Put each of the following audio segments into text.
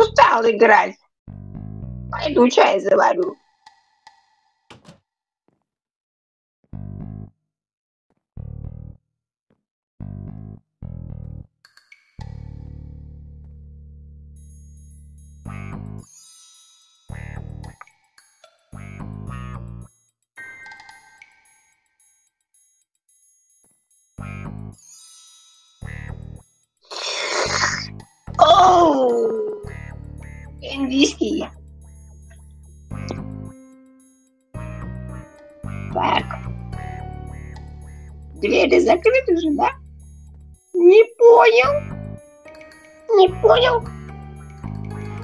устал играть. Пойду чай заварю. Индийский. Так. Двери закрыты же, да? Не понял. Не понял.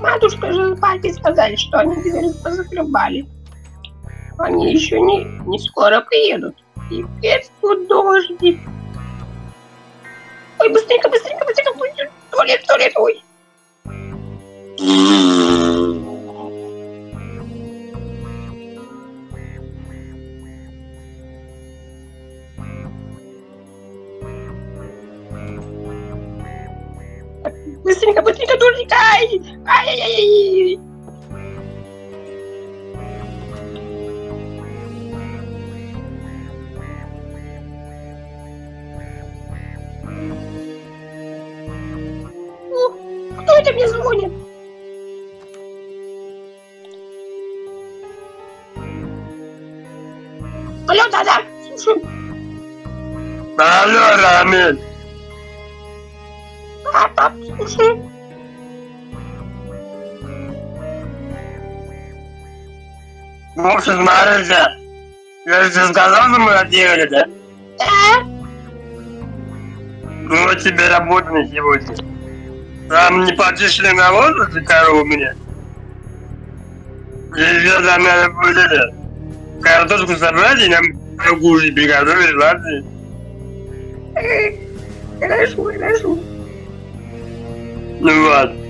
Матушка же с папой сказали, что они дверь позакрывали. Они еще не, не скоро приедут. Пипец тут дождик. Ой, быстренько, быстренько, быстренько, туалет, туалет, ой. Быстренько, быстренько, ай, ай-яй-яй. Кто это мне звонит? Алло, да-да, слушаю. Алло, Рамиль, в общем, смотрите, я же тебе сказал, что мы отъехали, да? Да, Ну, вот тебе работа на сегодня. Там не почищали навоз эти коровы у меня. И ведра надо были. Картошку собрали и нам кушать приготовили, ладно? хорошо, хорошо. Ну вот.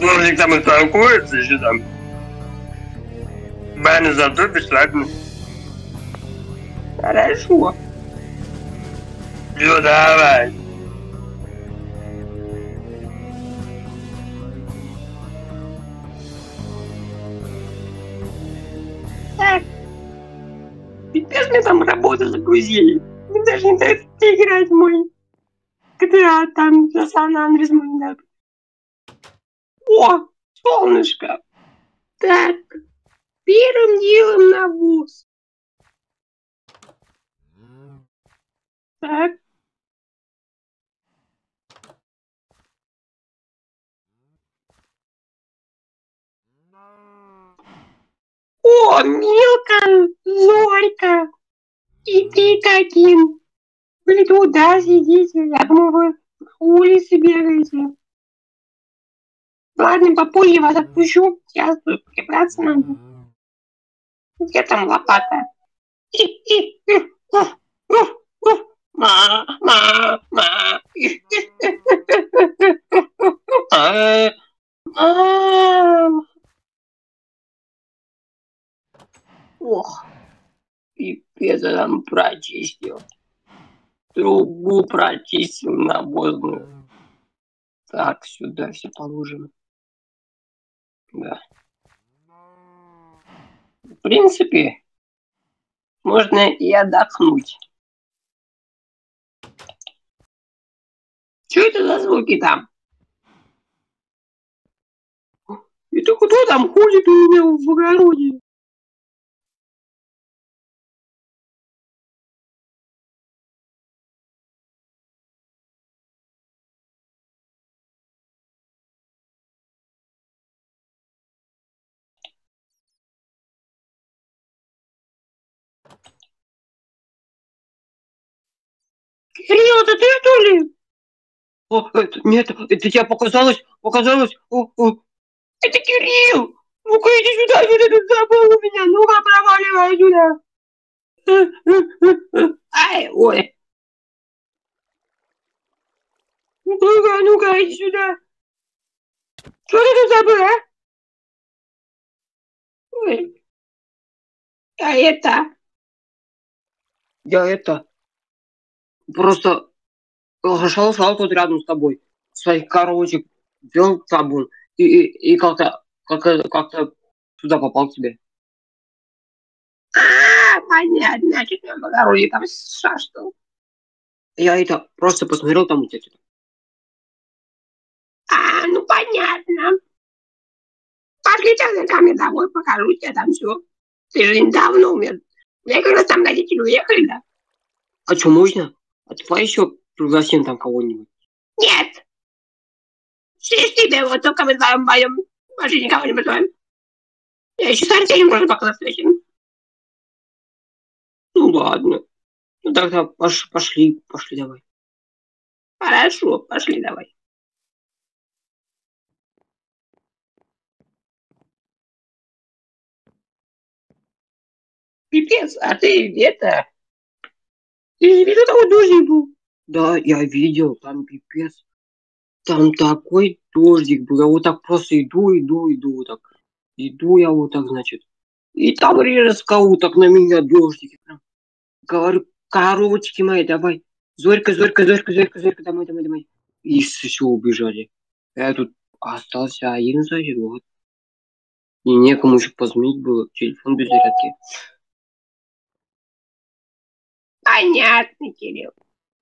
Дождик там успокоится еще там. Баню затопишь, ладно? Хорошо. Все, давай. Так. Пипец мне там работу загрузили. Мне даже не дают играть мой. GTA там за Сан-Андрес мой да. О, солнышко. Так. Первым делом навоз. Так. О, Милка, Зорька, и ты каким? Вы туда сидите, я думаю, вы улицы бегаете. Ладно, попозже вас отпущу, сейчас тут прибраться надо. Где там лопата? Ма, ма, ма. А, Мам. Ох, пипец, я там прочистил. Трубу прочистил навозную. Так, сюда все положим. Да. В принципе, можно и отдохнуть. Что это за звуки там? Это кто там ходит у меня в огороде? Кирилл, это ты что ли? О, это, нет, это тебе показалось, показалось. О, о. Это Кирилл! Ну-ка иди сюда, что ты тут забыл у меня? Ну-ка, проваливай сюда. Ай, ой. Ну-ка, ну-ка, иди сюда. Что ты тут забыл, а? Ой. А это? Я это... Просто шел, шел тут рядом с тобой. Своих коровочек вел собой. И, и, и как-то как-то как-то туда попал к тебе. А, понятно, значит, я в огороде там шаштал. Я это просто посмотрел там у тебя что-то. А, ну понятно. Пошли тогда ко мне домой, покажу тебе там все. Ты же недавно умер. Я как раз там родители уехали, да? А что, можно? А давай еще пригласим там кого-нибудь. Нет. Здесь тебе вот только мы вдвоем моем больше никого не вызываем. Я еще с Артемием просто пока встречен. Ну ладно. Ну тогда пош, пошли, пошли давай. Хорошо, пошли давай. Пипец, а ты где-то? Ты не видел того дождика? Да, я видел, там пипец. Там такой дождик был. Я вот так просто иду, иду, иду, вот так. Иду я вот так, значит. И там резко вот так на меня дождик. Прям. Говорю, коровочки мои, давай. Зорька, Зорька, Зорька, Зорька, Зорька, домой, домой, домой. И все убежали. Я тут остался один, значит, вот. И некому еще позвонить было. Телефон без зарядки. Понятно, Кирилл.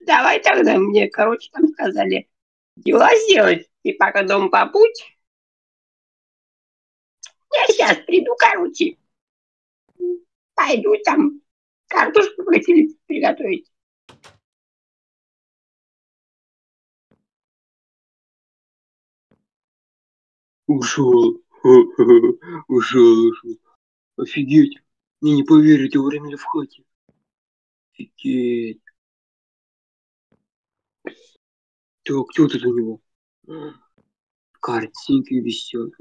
Давай тогда мне, короче, там сказали, дела сделать, и пока дом побудь. Я сейчас приду, короче. Пойду там картошку хотели приготовить. Ушел. Ушел, ушел. Офигеть. Мне не поверите, время в хате. Офигеть. Так, кто тут у него? Картинки висят.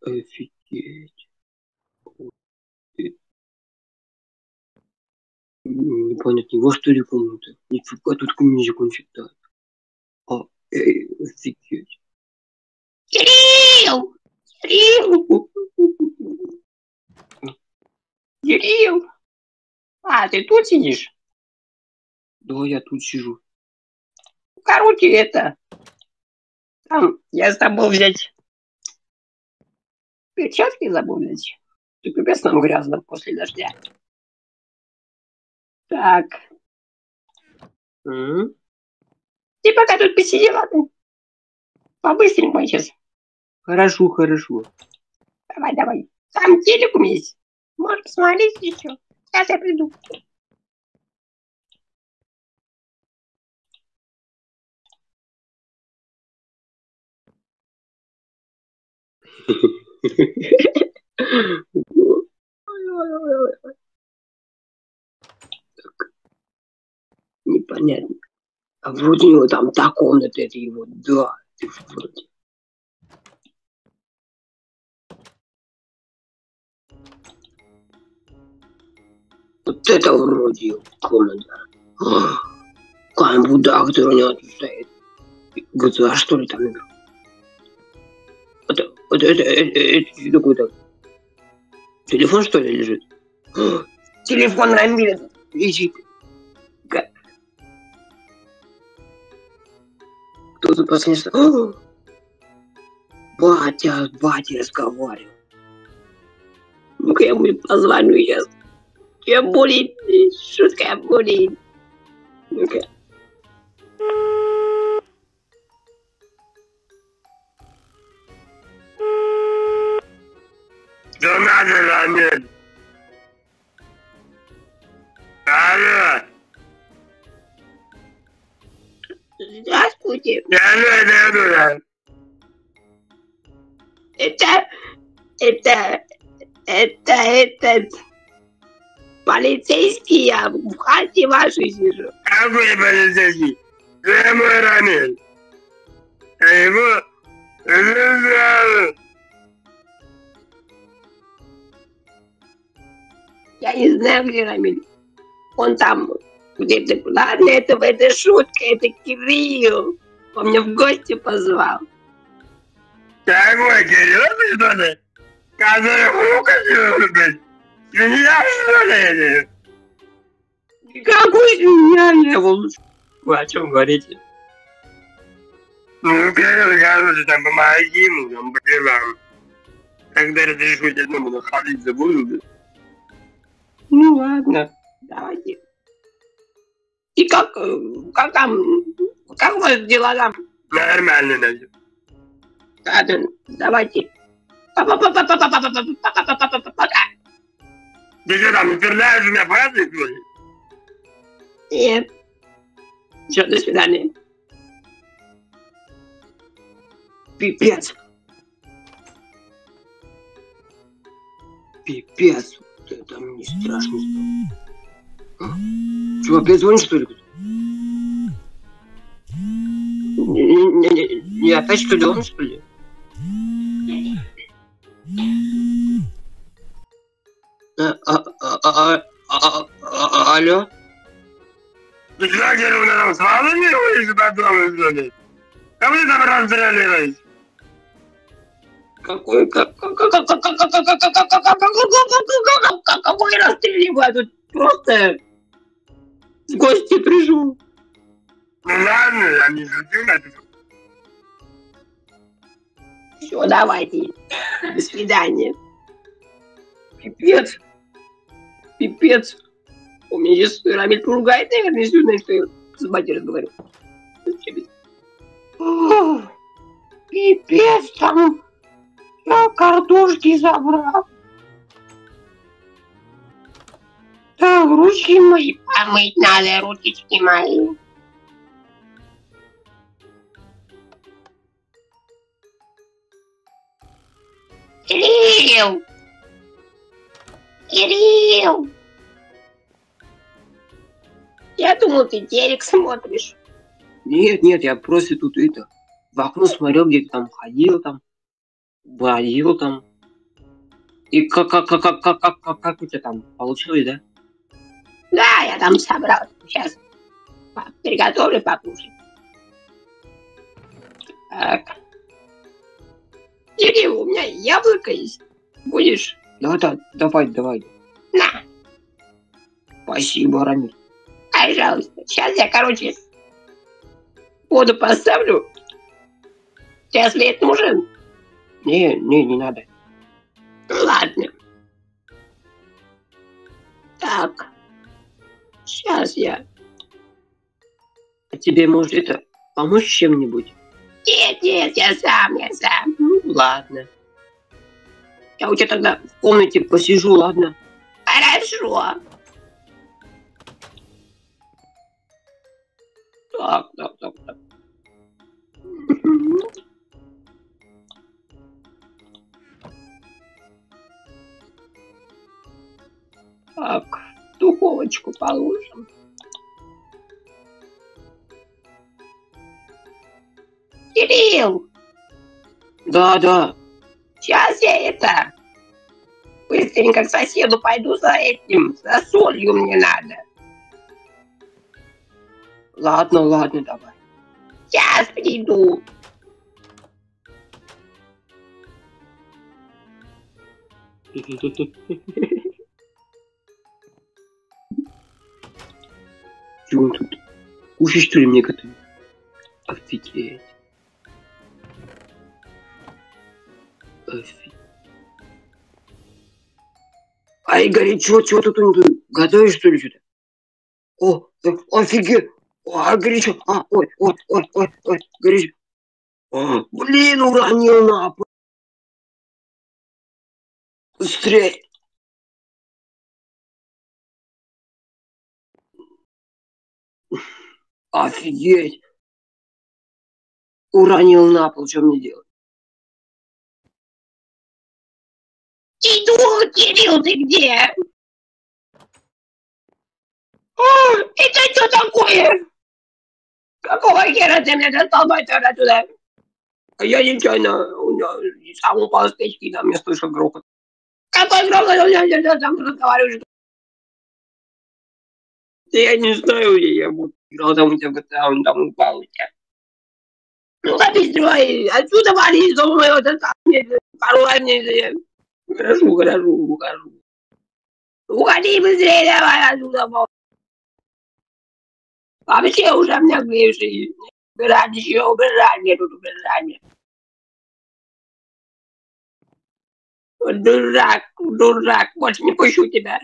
Офигеть. Непонятно, его что ли комната? Нифига тут книжек он читает. А, эй, офигеть. Кирилл! Кирилл! Кирилл! А, ты тут сидишь? Да, я тут сижу. Короче, это... Там, я забыл взять... Перчатки забыл взять. Ты капец нам грязно после дождя. Так. М? Ты пока тут посиди, ладно? По-быстренькому сейчас. Хорошо, хорошо. Давай, давай. Там телек у меня есть. Можешь посмотреть еще. Сейчас я приду. Непонятно. А вроде у него там та комната, это его, да, ты вроде. Вот это вроде комната. Ах, Камбуда, который у него тут стоит. GTA, что ли, там игра? Это, это, это, это, это что такое-то? Телефон, что ли, лежит? Телефон Рамиля. Га- Кто тут последний? Батя, батя разговаривал. Ну-ка я ему позвоню сейчас. Я болит. Шутка болит. Ну-ка. Да надо, Рамиль. Алло, Здравствуйте. алло, алло, алло. Это... Это... Это этот... Полицейский, я в хате вашей сижу. Какой полицейский? Ты мой Рамиль. А его... Я не знаю, где Рамиль. Он там где-то... Ладно, это, это шутка, это Кирилл. Он меня в гости позвал. Какой Кирилл, ты что ли? Который внука сидел, блядь? Что ли? Какой я, я его лучше. Вы о чем говорите? Ну, Кирилл, короче, там помоги ему, там, делам. Когда разрешу хоть одному находить забуду, блин. Ну ладно, давайте. И как, э, как там, как у вас дела там? Нормально, Надя. Ладно, давайте. Пока. Ты что там, уперляешь меня фразы, что ли? Нет. Все, до свидания. Пипец. Пипец. Это мне страшно стало. А? Чего, опять звонишь, что ли? Не, не, не, не опять что ли он, что ли? Алло? Як я у нас з вами милуюсь, додому звонить? А вы там разстреливаете? Какой, какой расстреливай? Тут просто в гости прижу. Ну ладно, я не шучу, я Все, давайте. До свидания. Пипец. Пипец. У меня сейчас Рамиль поругает, наверное, если узнает, что я с батей разговариваю. Ох, Пипец, там я картошки забрал. Так, ручки мои помыть надо, ручки мои. Кирилл! Кирилл! Я думал, ты телек смотришь. Нет, нет, я просто тут это, в окно смотрел, где-то там ходил, там, бродил там. И как, как, как, как, как, как, как, как у тебя там получилось, да? Да, я там собрал. Сейчас приготовлю покушать. Так. Кирилл, у меня яблоко есть. Будешь? Да, да, давай, давай. На. Спасибо, Рамиль. Пожалуйста. Сейчас я, короче, воду поставлю. Тебе свет нужен? Не, не, не надо. Ладно. Так. Сейчас я. А тебе, может, это, помочь чем-нибудь? Нет, нет, я сам, я сам. Ну, ладно. Я у тебя тогда в комнате посижу, ладно? Хорошо. Так, так, так, так. Так, духовочку положим. Кирилл! Да, да. Сейчас я это... Быстренько к соседу пойду за этим, за солью мне надо. Ладно, ладно, давай. Сейчас приду. Чего он тут? Кушать что ли мне готовит? Офигеть. Офигеть. Ай, горячо, чего тут он? Готовишь что ли что-то? О, так, офигеть. О, горячо. А, ой, ой, ой, ой, ой, горячо. О, блин, уронил на пол. Быстрее. Офигеть. Уронил на пол, что мне делать? Иду, Кирилл, ты где? А, это что такое? Какого хера ты меня достал батера туда? А я нечаянно, у меня сам упал с печки, там я слышу грохот. Какой грохот? Я там разговариваю, да я не знаю, я вот играл там у тебя GTA, он там упал у тебя. Ну-ка, быстрее, отсюда вали из дома моего, достал мне, порвай мне, хожу, хожу, хожу. Уходи быстрее, давай отсюда, Вообще уже меня греешь, Убирать еще, убирание тут, убирание. Дурак, дурак, больше не пущу тебя.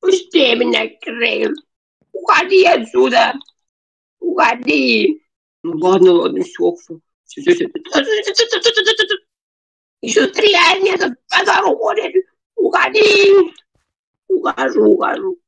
Пусти меня, Крейл. Уходи отсюда. Уходи. Ну ладно, ладно, все, все. Еще стреляй мне, этот позор уходит. Уходи. Ухожу, ухожу.